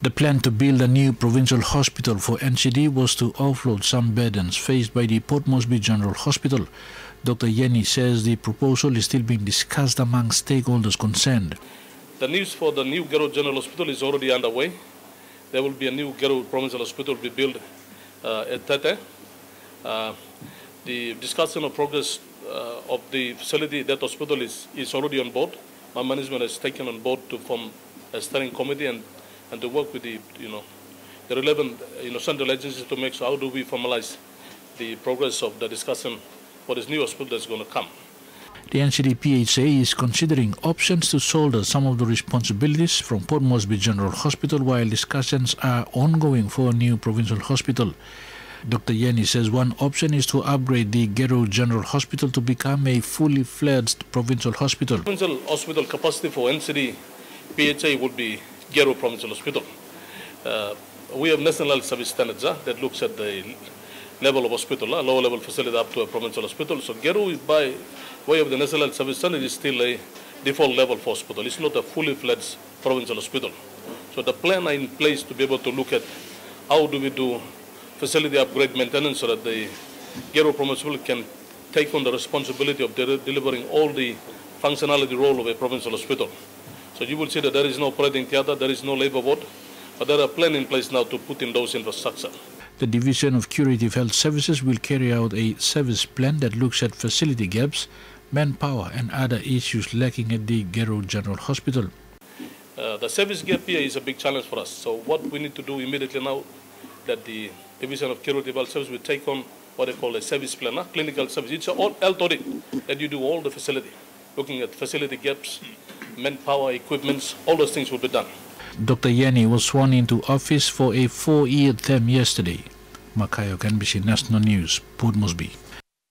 The plan to build a new provincial hospital for NCD was to offload some burdens faced by the Port Moresby General Hospital. Dr. Yennie says the proposal is still being discussed among stakeholders concerned. The news for the new Gerehu General Hospital is already underway. There will be a new Gerehu Provincial Hospital to be built uh, at Tete. Uh, the discussion of progress uh, of the facility, that hospital is, is already on board. My management has taken on board to form a steering committee and, and to work with the, you know, the relevant, you know, central agencies to make sure how do we formalize the progress of the discussion for this new hospital that's going to come. The NCD is considering options to shoulder some of the responsibilities from Port Moresby General Hospital while discussions are ongoing for a new provincial hospital. Dr. Yennie says one option is to upgrade the Gerehu General Hospital to become a fully fledged provincial hospital. Provincial hospital capacity for NCD PHA would be Gerehu Provincial Hospital. Uh, we have national service standards uh, that looks at the level of hospital, a lower level facility up to a provincial hospital. So Gerehu is by way of the national service standard is still a default level for hospital. It's not a fully fledged provincial hospital. So the plan are in place to be able to look at how do we do facility upgrade maintenance so that the Gerehu Provincial can take on the responsibility of de delivering all the functionality role of a provincial hospital. So you will see that there is no operating theatre, there is no labour board, but there are plans in place now to put in those infrastructure. The Division of Curative Health Services will carry out a service plan that looks at facility gaps, manpower and other issues lacking at the Gerehu General Hospital. Uh, the service gap here is a big challenge for us. So what we need to do immediately now that the Division of Curative Health Services will take on what they call a service plan, a clinical service. It's an health audit that you do all the facility, looking at facility gaps, manpower, equipments, all those things will be done. Dr. Yennie was sworn into office for a four-year term yesterday. Mark Kayok NBC National News, Port Moresby.